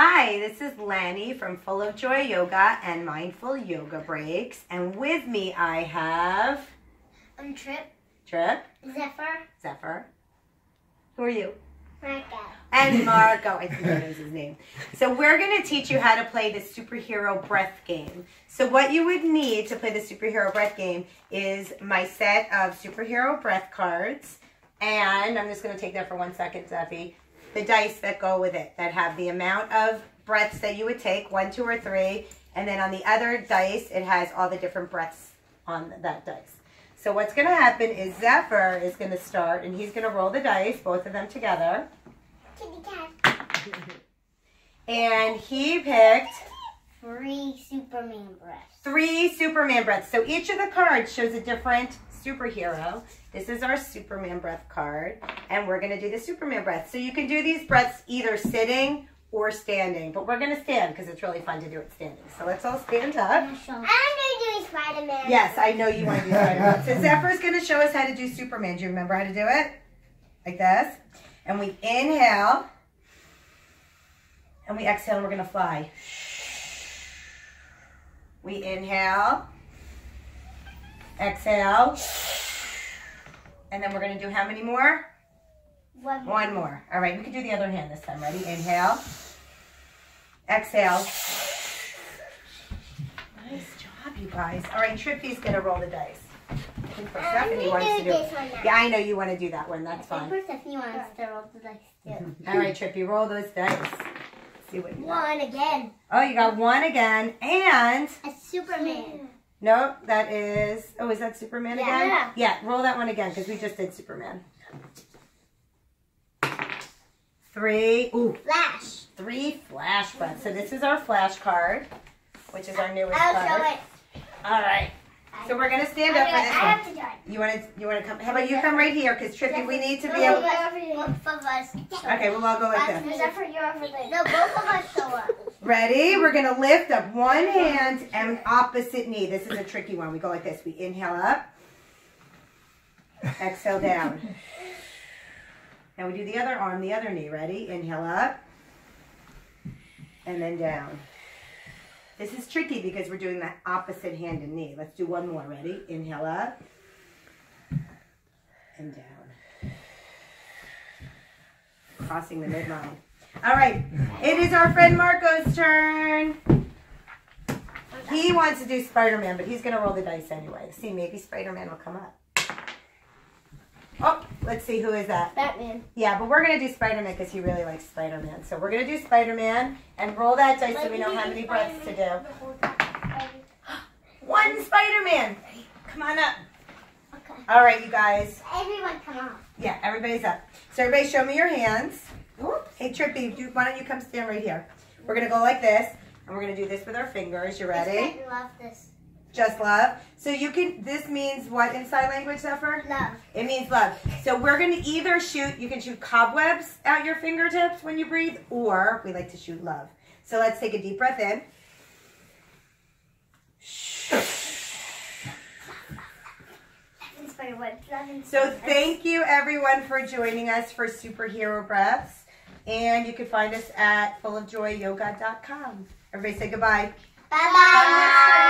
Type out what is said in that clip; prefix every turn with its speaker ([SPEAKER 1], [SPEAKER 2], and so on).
[SPEAKER 1] Hi, this is Lani from Full of Joy Yoga and Mindful Yoga Breaks. And with me I have
[SPEAKER 2] I'm Trip,
[SPEAKER 1] Trip,
[SPEAKER 2] Zephyr,
[SPEAKER 1] Zephyr. Who are you?
[SPEAKER 2] Marco.
[SPEAKER 1] And Marco, I think that is his name. So we're going to teach you how to play the superhero breath game. So what you would need to play the superhero breath game is my set of superhero breath cards. And I'm just going to take that for one second, Zeffy. The dice that go with it that have the amount of breaths that you would take, one, two, or three. And then on the other dice, it has all the different breaths on that dice. So what's going to happen is Zephyr is going to start, and he's going to roll the dice, both of them together. And he picked
[SPEAKER 2] Three Superman breaths.
[SPEAKER 1] three Superman breaths. So each of the cards shows a different superhero. This is our Superman breath card. And we're going to do the Superman breath. So you can do these breaths either sitting or standing. But we're going to stand because it's really fun to do it standing. So let's all stand up.
[SPEAKER 2] I'm going to do Spider-Man.
[SPEAKER 1] Yes, I know you want to do Spider-Man. So Zephyr's going to show us how to do Superman. Do you remember how to do it? Like this. And we inhale. And we exhale and we're going to fly. We inhale. Exhale. And then we're going to do how many more?
[SPEAKER 2] One more.
[SPEAKER 1] One more. All right, we can do the other hand this time. Ready? Inhale. Exhale. Nice job, you guys. All right, Trippy's going to roll the dice. I think for
[SPEAKER 2] I'm
[SPEAKER 1] Stephanie uh,
[SPEAKER 2] gonna
[SPEAKER 1] wants to
[SPEAKER 2] do
[SPEAKER 1] do
[SPEAKER 2] this one now.
[SPEAKER 1] Yeah, I know you want to do that one. That's fine.
[SPEAKER 2] Stephanie wants to roll the dice too.
[SPEAKER 1] All right, Trippy, roll those dice. See what you got.
[SPEAKER 2] One again.
[SPEAKER 1] Oh, you got one again. And,
[SPEAKER 2] A Superman.
[SPEAKER 1] No, that is, oh, is that Superman
[SPEAKER 2] Yeah.
[SPEAKER 1] again? Yeah, roll that one again because we just did Superman. Three. Ooh,
[SPEAKER 2] Flash.
[SPEAKER 1] three flash breaths. So this is our flash card, which is our newest
[SPEAKER 2] I'll
[SPEAKER 1] card.
[SPEAKER 2] show it.
[SPEAKER 1] All right. So we're gonna stand up for this one.
[SPEAKER 2] have to do it.
[SPEAKER 1] You wanna you wanna come? How about you come right here? Cause Trippy, we need to be able.
[SPEAKER 2] Both of us.
[SPEAKER 1] Okay, we'll all go like this.
[SPEAKER 2] Zephyr, you're over there. No, both of us go up.
[SPEAKER 1] Ready? We're gonna lift up one hand and opposite knee. This is a tricky one. We go like this. We inhale up, exhale down. Now we do the other arm, the other knee. Ready? Inhale up, and then down. This is tricky because we're doing the opposite hand and knee. Let's do one more. Ready? Inhale up, and down. Crossing the midline. All right, it is our friend Marco's turn. He wants to do Spider-Man, but he's gonna roll the dice anyway. See, maybe Spider-Man will come up. Oh, let's see, who is that?
[SPEAKER 2] Batman.
[SPEAKER 1] Yeah, but we're gonna do Spider-Man because he really likes Spider-Man. So we're gonna do Spider-Man and roll that dice so we know how many breaths to do. One Spider-Man. Come on up.
[SPEAKER 2] Okay.
[SPEAKER 1] All right, you guys.
[SPEAKER 2] Everyone come on.
[SPEAKER 1] Yeah, everybody's up. So everybody show me your hands. Hey, Trippy, do, why don't you come stand right here? We're going to go like this, and we're going to do this with our fingers. You ready?
[SPEAKER 2] I love this.
[SPEAKER 1] Just love. So you can, this means what in sign language, Zephyr?
[SPEAKER 2] Love.
[SPEAKER 1] It means love. So we're going to either shoot, you can shoot cobwebs at your fingertips when you breathe, or we like to shoot love. So let's take a deep breath in. So thank you everyone for joining us for Superhero Breaths. And you can find us at fullofjoyyoga.com. Everybody say goodbye.
[SPEAKER 2] Bye bye.